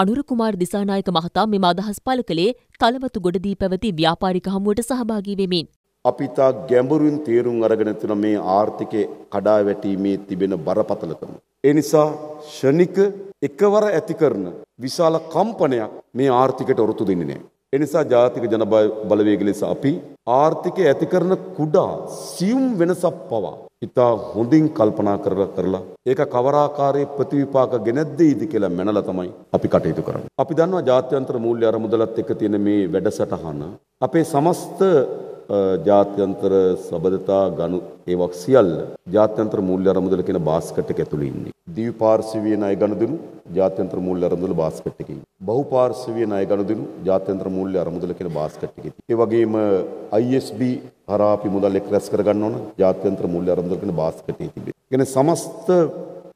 අනුර කුමාර් දිසානායක මහතා මෙම අදහස් පළ කළේ තලවතු ගොඩදී පැවති ව්‍යාපාරික හමුවට සහභාගී වෙමින්. අපි ඉතා ගැඹුරින් තේරුම් අරගෙන තින මේ ආර්ථිකය කඩා වැටීමේ තිබෙන බරපතලකම. ඒ නිසා ෂණික එකවර ඇති කරන විශාල කම්පනයක් මේ ආර්ථිකට ඔරොත්තු දෙන්නේ නැහැ. එනිසා ජාතික ජන බලවේග ලෙස අපි ආර්ථිකය ඇති කරන කුඩා සියුම් වෙනසක් පවා ඉතා හොඳින් කල්පනා කරලා කරලා ඒක කවරාකාරයේ ප්‍රතිවිපාක ගෙනත් දෙයිද කියලා මැනලා තමයි අපි කටයුතු කරන්නේ. අපි දන්නවා ජාත්‍යන්තර මූල්‍ය අරමුදලත් එක්ක තියෙන මේ වැඩසටහන අපේ සමස්ත ජාත්‍යන්තර සබඳතා ගනු ඒවක් සියල්ල ජාත්‍යන්තර මූල්‍ය අරමුදල කියන බාස්කට් එක ඇතුළේ ඉන්නේ. දීපාර්ශවීය ණය ගනුදෙනු ජාත්‍යන්තර මූල්‍ය අරමුදල බාස්කට් එකේ ඉන්නේ. බහුපාර්ශවීය ණය ගනුදෙනු ජාත්‍යන්තර මූල්‍ය අරමුදල කියන බාස්කට් එකේ. ඒ වගේම ISB හරහා අපි මුදල් එක් රැස් කරගන්න ඕන ජාත්‍යන්තර මූල්‍ය අරමුදල කියන බාස්කට් එකේ තිබේ. කියන්නේ සමස්ත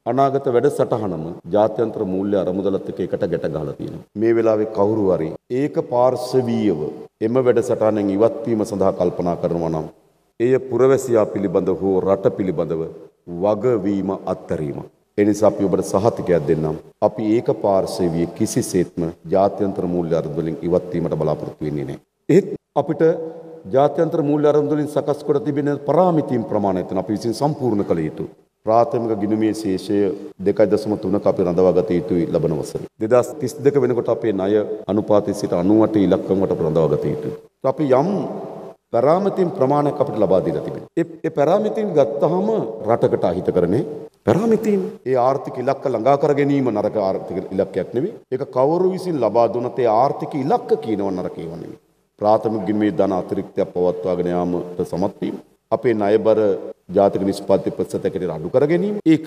අනාගත වැඩසටහනම ජාත්‍යන්තර මූල්‍ය අරමුදලත් එක්ක එකට ගැට ගහලා තියෙනවා. මේ වෙලාවේ කවුරු හරි ඒක පාර්ශවීයව එම වැඩසටහනෙන් ඉවත් වීම සඳහා කල්පනා කරනවා නම් එය පුරවැසියා පිළිබඳ හෝ රට පිළිබඳව වගවීම අත්හැරීම. එනිසා අපි ඔබට සහතිකයක් දෙන්නම්. අපි ඒක පාර්ශවීය කිසිසේත්ම ජාත්‍යන්තර මූල්‍ය අරමුදලින් ඉවත් වීමට බලාපොරොත්තු වෙන්නේ නැහැ. ඒත් අපිට ජාත්‍යන්තර මූල්‍ය අරමුදලින් සකස් කොට තිබෙන පරාමිතීන් ප්‍රමාණය අපි විසින් සම්පූර්ණ කළ යුතුයි. ප්‍රාථමික ගිණුමේ ශේෂය 2.3ක අපි රඳවා ගත යුතුයි ලබන වසරේ. 2032 වෙනකොට අපේ ණය අනුපාතය සිට 98 ඉලක්කමකට රඳවා ගත යුතුයි. අපි යම් පැරාමිතින් ප්‍රමාණයක් අපිට ලබා දීලා තිබෙනවා. ඒ පැරාමිතින් ගත්තාම රටකට අහිතකරනේ පැරාමිතින් ඒ ආර්ථික ඉලක්ක ළඟා කර ගැනීම නරක ආර්ථික ඉලක්කයක් නෙවෙයි. ඒක කවුරු විසින් ලබා දුන්නත් ඒ ආර්ථික ඉලක්ක කියනව නරක ඒවා නෙවෙයි. ප්‍රාථමික ගිණුමේ ධන අතිරික්තයක් පවත්වාගෙන යාමට සමත් වීම අපේ ණයබර ජාතික නිෂ්පාද්‍ය ප්‍රතිශතයකට අඩු කර ගැනීම ඒක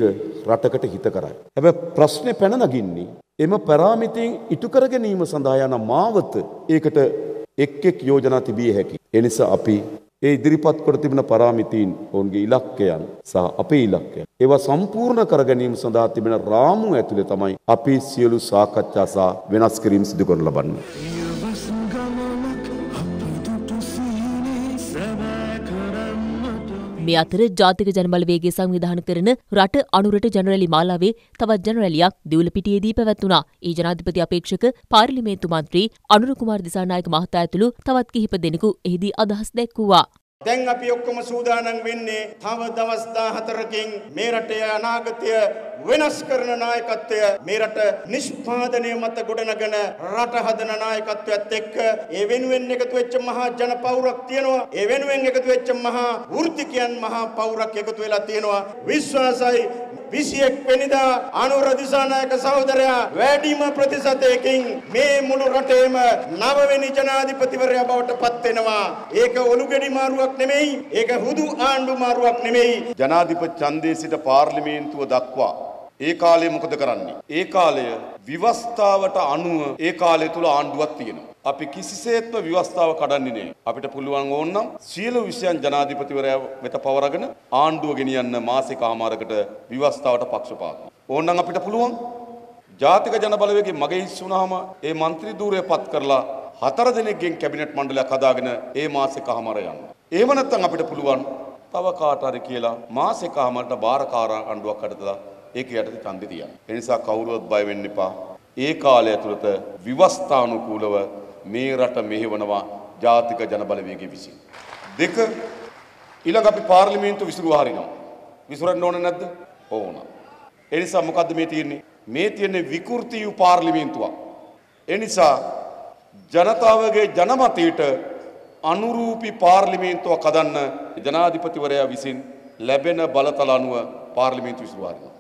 රටකට හිත කරයි. හැබැයි ප්‍රශ්නේ පැන නගින්නේ එම පැරාමිතීන් ඉටු කර ගැනීම සඳහා යන මාවත ඒකට එක් එක් යෝජනා තිබිය හැකි. ඒ නිසා අපි ඒ ඉදිරිපත් කොට තිබෙන පරාමිතීන් ඔවුන්ගේ ඉලක්කයන් සහ අපේ ඉලක්කයන් ඒවා සම්පූර්ණ කර ගැනීම සඳහා තිබෙන රාමුව ඇතුලේ තමයි අපි සියලු සාකච්ඡා සහ වෙනස් කිරීම් සිදු කරන ලබන්නේ. මේ අතර ජාතික ජනබලවේගේ සංවිධාන කරන රට අනුරට ජනරලි මාලාවේ තවත් ජනරලියක් දිවුලපිටියේදී පැවැත්වුණා. ඒ ජනාධිපති අපේක්ෂක පාර්ලිමේන්තු මන්ත්‍රී අනුර කුමාර දිසානායක මහතා ඇතුළු තවත් කිහිප දෙනෙකු එහිදී අදහස් දැක්වුවා. දැන් අපි ඔක්කොම සූදානම් වෙන්නේ තව දවස් 14කින් මේ රටේ අනාගතය වෙනස් කරන නායකත්වය මේ රට නිෂ්පාදනය මත ගොඩනගන රට හදන නායකත්වයත් එක්ක. ඒ වෙනුවෙන් එකතු වෙච්ච මහා ජන පවුරක් තියෙනවා. ඒ වෙනුවෙන් එකතු වෙච්ච මහා වෘත්තිකයන් මහා පවුරක් එකතු වෙලා තියෙනවා. විශ්වාසයි 21 වෙනිදා අනුර දිසානායක සහෝදරයා වැඩිම ප්‍රතිශතයකින් මේ මුළු රටේම නවවෙනි ජනාධිපතිවරයා බවට පත් වෙනවා. ඒක ඔලුගෙඩි මාරුවක් නෙමෙයි. ඒක හුදු ආණ්ඩු මාරුවක් නෙමෙයි. ජනාධිපති ඡන්දයේ සිට පාර්ලිමේන්තුව දක්වා ඒ කාලේ මොකද කරන්නේ? ඒ කාලය විවස්ථාවට අනුව ඒ කාලය තුල ආණ්ඩුවක් තියෙනවා. අපි කිසිසේත්ම ව්‍යවස්ථාව කඩන්නේ නෑ. අපිට පුළුවන් ඕනනම් සියලු විෂයන් ජනාධිපතිවරයා වෙත පවරගෙන ආණ්ඩුව ගෙනියන්න මාසිකාමාරකට ව්‍යවස්ථාවට පක්ෂපාත. ඕනනම් අපිට පුළුවන් ජාතික ජන බලවේගයේ මගේ හිස් වුණාම ඒ മന്ത്രി ධූරය පත් කරලා හතර දිනකින් කැබිනට් මණ්ඩලයක් හදාගෙන ඒ මාසිකාමාර යන්න. එහෙම නැත්නම් අපිට පුළුවන් තව කාට හරි කියලා මාසිකාමාරට බාරකාර ආණ්ඩුවක් හදලා ඒක යටතේ ඡන්දෙ තියන්න. ඒ නිසා කවුරුවත් බය වෙන්න එපා. ඒ කාලය ඇතුළත විවස්ථානුකූලව මේ රට මෙහෙවනවා ජාතික ජනබලවේගය විසින්. දෙක ඊළඟ අපි පාර්ලිමේන්තුව විසිරුවා හරිනවා. විසිරන්න ඕන නැද්ද? ඕන. ඒ නිසා මොකද්ද මේ තියෙන්නේ? මේ තියෙන්නේ විකෘති වූ පාර්ලිමේන්තුවක්. ඒ නිසා ජනතාවගේ ජනමතයට අනුරූපී පාර්ලිමේන්තුවක් හදන්න ජනාධිපතිවරයා විසින් ලැබෙන බලතල අනුව පාර්ලිමේන්තුව විසිරුවා හරිනවා.